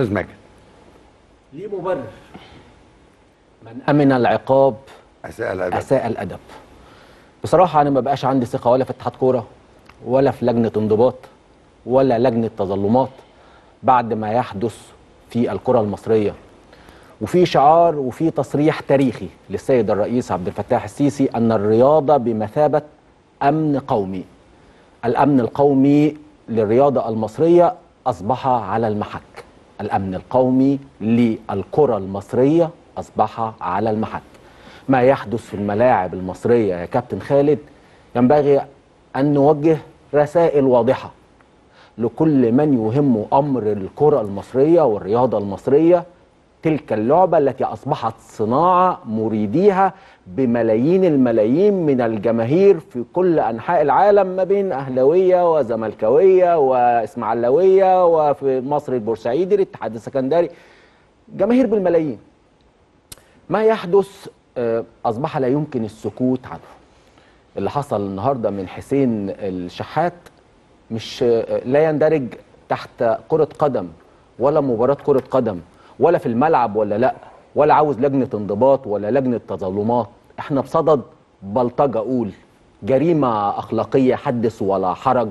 أستاذ ماجد. ليه مبرر. من أمن العقاب اساء الأدب. اساء الأدب. بصراحة أنا ما بقاش عندي ثقة ولا في اتحاد كورة ولا في لجنة انضباط ولا لجنة تظلمات بعد ما يحدث في الكرة المصرية. وفي شعار وفي تصريح تاريخي للسيد الرئيس عبد الفتاح السيسي أن الرياضة بمثابة أمن قومي. الأمن القومي للرياضة المصرية أصبح على المحك. الأمن القومي للكره المصرية أصبح على المحك ما يحدث في الملاعب المصرية يا كابتن خالد ينبغي أن نوجه رسائل واضحة لكل من يهم أمر الكره المصرية والرياضة المصرية تلك اللعبة التي أصبحت صناعة مريديها بملايين الملايين من الجماهير في كل أنحاء العالم ما بين أهلاوية وزملكاوية وإسماعيلاوية وفي مصر البورسعيدي الاتحاد السكندري. جماهير بالملايين. ما يحدث آه، أصبح لا يمكن السكوت عنه. اللي حصل النهارده من حسين الشحات مش آه، لا يندرج تحت كرة قدم ولا مباراة كرة قدم. ولا في الملعب ولا لا ولا عاوز لجنة انضباط ولا لجنة تظلمات. إحنا بصدد بلطجة أقول جريمة أخلاقية حدث ولا حرج.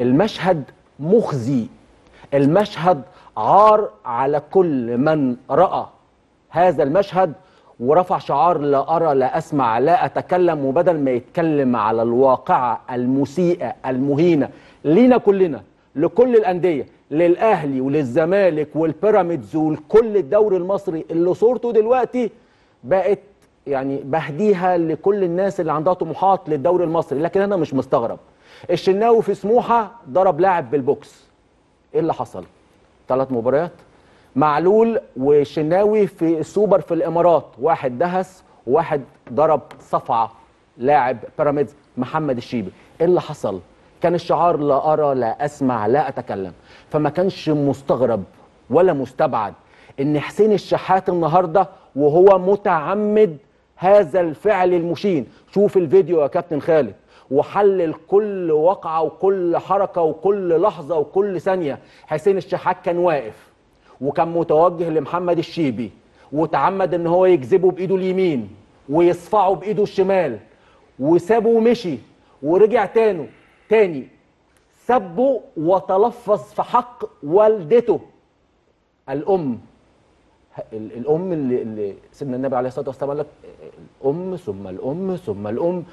المشهد مخزي المشهد عار على كل من رأى هذا المشهد ورفع شعار لا أرى لا أسمع لا أتكلم وبدل ما يتكلم على الواقعة المسيئة المهينة لينا كلنا لكل الأندية للأهلي وللزمالك والبيراميدز ولكل الدوري المصري اللي صورته دلوقتي بقت يعني بهديها لكل الناس اللي عندها طموحات للدوري المصري. لكن أنا مش مستغرب. الشناوي في سموحة ضرب لاعب بالبوكس. إيه اللي حصل؟ ثلاث مباريات. معلول وشناوي في السوبر في الإمارات. واحد دهس وواحد ضرب صفعة لاعب بيراميدز محمد الشيبي. إيه اللي حصل؟ كان الشعار لا أرى لا أسمع لا أتكلم. فما كانش مستغرب ولا مستبعد إن حسين الشحات النهارده وهو متعمد هذا الفعل المشين. شوف الفيديو يا كابتن خالد. وحلل كل وقعة وكل حركة وكل لحظة وكل ثانية. حسين الشحات كان واقف وكان متوجه لمحمد الشيبي وتعمد إن هو يجذبه بإيده اليمين ويصفعه بإيده الشمال. وسابه ومشي ورجع تاني. تاني سبه وتلفظ في حق والدته. الأم ال- الأم اللي, اللي سيدنا النبي عليه الصلاة والسلام قال لك الأم ثم الأم ثم الأم.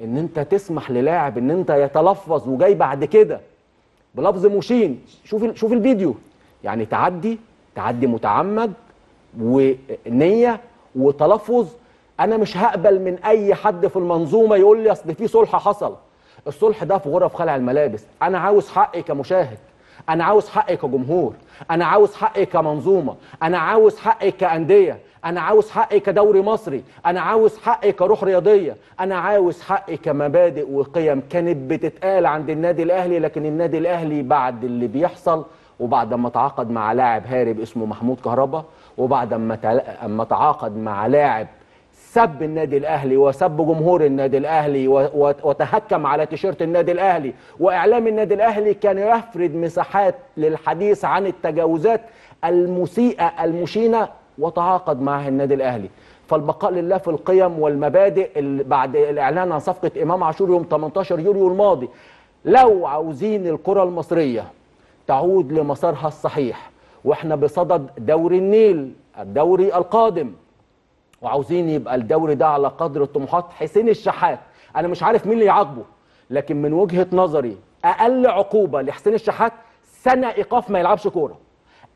إن أنت تسمح للاعب إن أنت يتلفظ وجاي بعد كده بلفظ مشين. شوف شوف الفيديو. يعني تعدي تعدي متعمد ونية وتلفظ. أنا مش هقبل من أي حد في المنظومة يقول لي أصل في صلح حصل. الصلح ده في غرف خلع الملابس. أنا عاوز حقي كمشاهد. أنا عاوز حقي كجمهور. أنا عاوز حقي كمنظومة. أنا عاوز حقي كأندية. أنا عاوز حقي كدوري مصري. أنا عاوز حقي كروح رياضية. أنا عاوز حقي كمبادئ وقيم كانت بتتقال عند النادي الأهلي لكن النادي الأهلي بعد اللي بيحصل وبعد ما تعاقد مع لاعب هارب اسمه محمود كهربا وبعد ما تعاقد مع لاعب سب النادي الأهلي وسب جمهور النادي الأهلي وتهكم على تيشيرت النادي الأهلي. وإعلام النادي الأهلي كان يفرد مساحات للحديث عن التجاوزات المسيئة المشينة وتعاقد معها النادي الأهلي. فالبقاء لله في القيم والمبادئ ال- بعد الإعلان عن صفقة إمام عاشور يوم 18 يوليو الماضي. لو عاوزين الكرة المصرية تعود لمسارها الصحيح وإحنا بصدد دوري النيل الدوري القادم. وعاوزين يبقى الدوري ده على قدر الطموحات. حسين الشحات أنا مش عارف مين اللي يعاقبه لكن من وجهة نظري أقل عقوبة لحسين الشحات سنة إيقاف ما يلعبش كورة.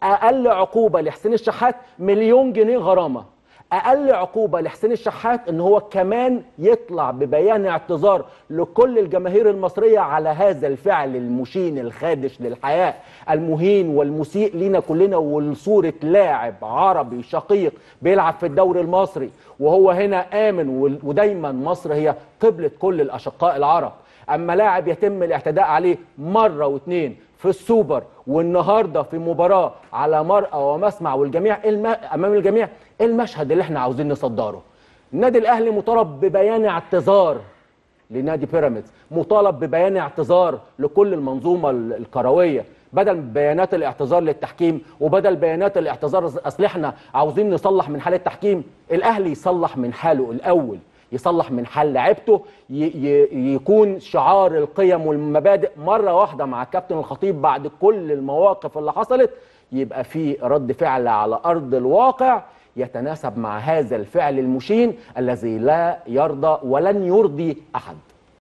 أقل عقوبة لحسين الشحات مليون جنيه غرامة. أقل عقوبة لحسين الشحات إن هو كمان يطلع ببيان اعتذار لكل الجماهير المصرية على هذا الفعل المشين الخادش للحياة المهين والمسيء لينا كلنا ولصورة لاعب عربي شقيق بيلعب في الدوري المصري وهو هنا وال- ودايما مصر هي قبلة كل الأشقاء العرب. أما لاعب يتم الاعتداء عليه مرة واثنين في السوبر والنهارده في مباراة على مرأى ومسمع والجميع إيه الم... أمام الجميع إيه المشهد اللي إحنا عاوزين نصدره؟ النادي الأهلي مطالب ببيان اعتذار لنادي بيراميدز مطالب ببيان اعتذار لكل المنظومة ال- الكروية بدل بيانات الاعتذار للتحكيم وبدل بيانات الاعتذار أصل إحنا عاوزين نصلح من حال التحكيم الأهلي يصلح من حاله الأول. يصلح من حال لعيبته يكون شعار القيم والمبادئ مرة واحدة مع الكابتن الخطيب بعد كل المواقف اللي حصلت يبقى في رد فعل على أرض الواقع يتناسب مع هذا الفعل المشين الذي لا يرضى ولن يرضي أحد.